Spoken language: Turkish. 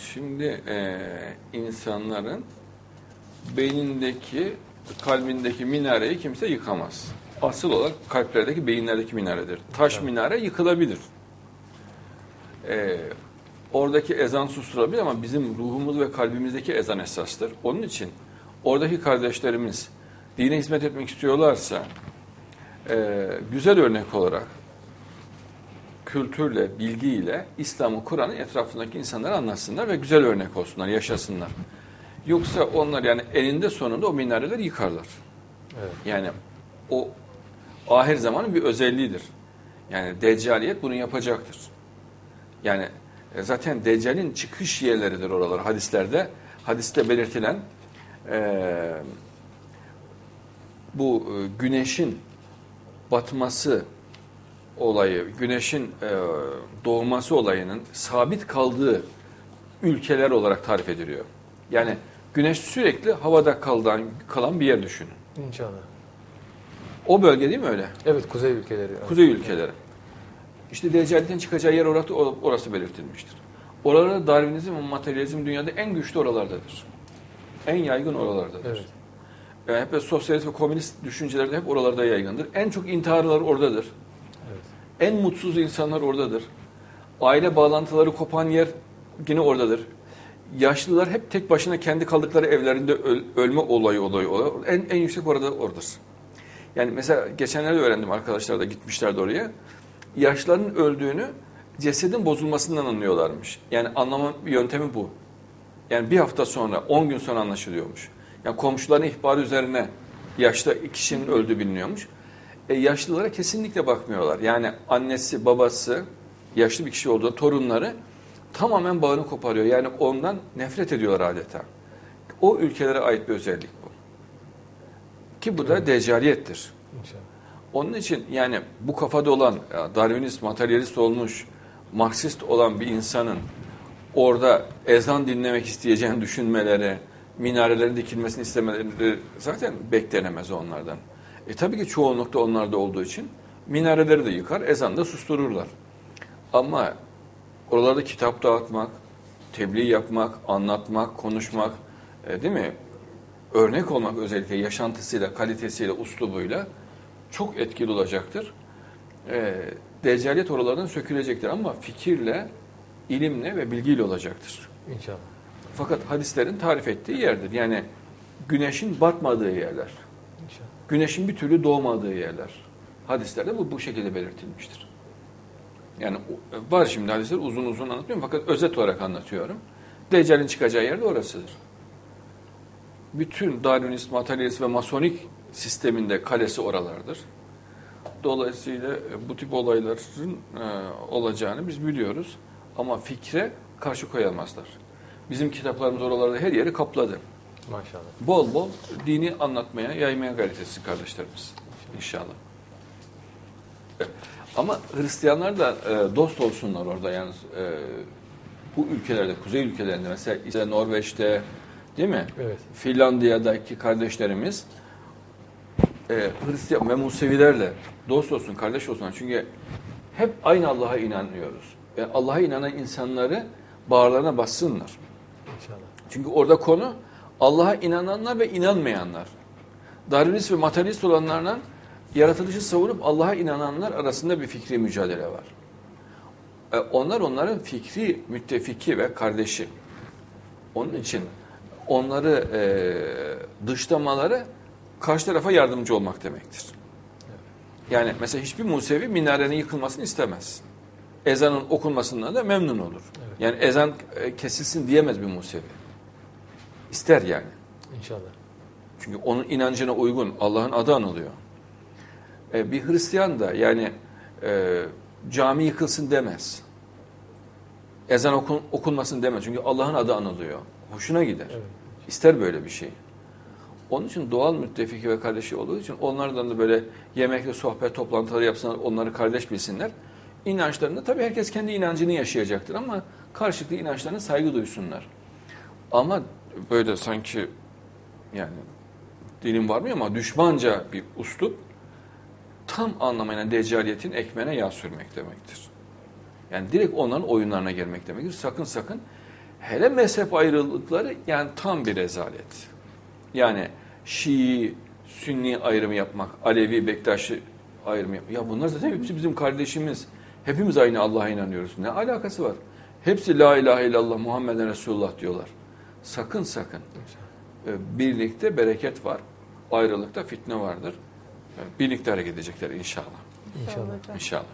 Şimdi e, insanların beynindeki, kalbindeki minareyi kimse yıkamaz. Asıl olarak kalplerdeki, beyinlerdeki minaredir. Taş minare yıkılabilir. E, oradaki ezan susturulabilir ama bizim ruhumuz ve kalbimizdeki ezan esastır. Onun için oradaki kardeşlerimiz dine hizmet etmek istiyorlarsa e, güzel örnek olarak kültürle, bilgiyle İslam'ı, Kur'an'ı etrafındaki insanlara anlatsınlar ve güzel örnek olsunlar, yaşasınlar. Yoksa onlar yani eninde sonunda o minareleri yıkarlar. Evet. Yani o ahir zamanın bir özelliğidir. Yani deccaliyet bunu yapacaktır. Yani e, zaten deccalin çıkış yerleridir oralar hadislerde. Hadiste belirtilen e, bu e, güneşin batması olayı, güneşin e, doğması olayının sabit kaldığı ülkeler olarak tarif ediliyor. Yani güneş sürekli havada kalan, kalan bir yer düşünün. İnşallah. O bölge değil mi öyle? Evet kuzey ülkeleri. evet. Kuzey ülkeleri. İşte Deccal'den çıkacağı yer orası, orası belirtilmiştir. Oralarda Darwinizm ve materyalizm dünyada en güçlü oralardadır. En yaygın oralardadır. Evet. Yani hep böyle sosyalist ve komünist düşünceler de hep oralarda yaygındır. En çok intiharlar oradadır. En mutsuz insanlar oradadır. Aile bağlantıları kopan yer yine oradadır. Yaşlılar hep tek başına kendi kaldıkları evlerinde öl- ölme olayı olayı olayı. En, en yüksek orada oradır. Yani mesela geçenlerde öğrendim arkadaşlar da gitmişlerdi oraya. Yaşlıların öldüğünü cesedin bozulmasından anlıyorlarmış. Yani anlama yöntemi bu. Yani bir hafta sonra, 10 gün sonra anlaşılıyormuş. Yani komşuların ihbarı üzerine yaşta kişinin öldüğü biliniyormuş. E, yaşlılara kesinlikle bakmıyorlar. Yani annesi, babası, yaşlı bir kişi olduğu torunları tamamen bağını koparıyor. Yani ondan nefret ediyorlar adeta. O ülkelere ait bir özellik bu. Ki bu da deccaliyettir. İnşallah. Onun için yani bu kafada olan ya, Darwinist, materyalist olmuş, Marksist olan bir insanın orada ezan dinlemek isteyeceğini düşünmeleri, minarelerin dikilmesini istemeleri zaten beklenemez onlardan. E tabii ki çoğunlukta onlarda olduğu için minareleri de yıkar, ezan da sustururlar. Ama oralarda kitap dağıtmak, tebliğ yapmak, anlatmak, konuşmak, e, değil mi? Örnek olmak özellikle yaşantısıyla, kalitesiyle, uslubuyla çok etkili olacaktır. E, deccaliyet oralardan sökülecektir ama fikirle, ilimle ve bilgiyle olacaktır. İnşallah. Fakat hadislerin tarif ettiği yerdir. Yani güneşin batmadığı yerler, İnşallah. Güneşin bir türlü doğmadığı yerler. Hadislerde bu bu şekilde belirtilmiştir. Yani var şimdi hadisler uzun uzun anlatmıyorum fakat özet olarak anlatıyorum. Deccal'in çıkacağı yer de orasıdır. Bütün Darwinist, materyalist ve masonik sisteminde kalesi oralardır. Dolayısıyla e, bu tip olayların e, olacağını biz biliyoruz. Ama fikre karşı koyamazlar. Bizim kitaplarımız oralarda her yeri kapladı. Maşallah. Bol bol dini anlatmaya, yaymaya gayret etsin kardeşlerimiz. İnşallah. Ama Hristiyanlar da e, dost olsunlar orada yani e, bu ülkelerde, kuzey ülkelerinde mesela işte Norveç'te değil mi? Evet. Finlandiya'daki kardeşlerimiz e, Hristiyan ve Musevilerle dost olsun, kardeş olsun. Çünkü hep aynı Allah'a inanıyoruz. Ve Allah'a inanan insanları bağırlarına bassınlar. İnşallah. Çünkü orada konu Allah'a inananlar ve inanmayanlar. Darwinist ve materyalist olanlarla yaratılışı savunup Allah'a inananlar arasında bir fikri mücadele var. E, Onlar onların fikri müttefiki ve kardeşi. Onun için onları e, dışlamaları karşı tarafa yardımcı olmak demektir. Yani mesela hiçbir Musevi minarenin yıkılmasını istemez. Ezanın okunmasından da memnun olur. Evet. Yani ezan e, kesilsin diyemez bir Musevi. İster yani. İnşallah. Çünkü onun inancına uygun Allah'ın adı anılıyor. E, bir Hristiyan da yani e, cami yıkılsın demez. Ezan okun, okunmasın demez. Çünkü Allah'ın adı anılıyor. Hoşuna gider. Evet. İster böyle bir şey. Onun için doğal müttefiki ve kardeşi olduğu için onlardan da böyle yemekli sohbet toplantıları yapsınlar, onları kardeş bilsinler. İnançlarında tabii herkes kendi inancını yaşayacaktır ama karşılıklı inançlarına saygı duysunlar. Ama böyle sanki yani dilim varmıyor ama düşmanca bir uslup tam anlamıyla deccaliyetin ekmeğine yağ sürmek demektir. Yani direkt onların oyunlarına girmek demektir. Sakın sakın Hele mezhep ayrılıkları yani tam bir rezalet. Yani Şii, Sünni ayrımı yapmak, Alevi, Bektaşi ayrımı yapmak. Ya bunlar zaten hepsi bizim kardeşimiz. Hepimiz aynı Allah'a inanıyoruz. Ne alakası var? Hepsi La ilahe illallah Muhammeden Resulullah diyorlar. Sakın sakın. Ee, Birlikte bereket var. Ayrılıkta fitne vardır. Ee, Birlikte hareket edecekler inşallah. İnşallah. İnşallah.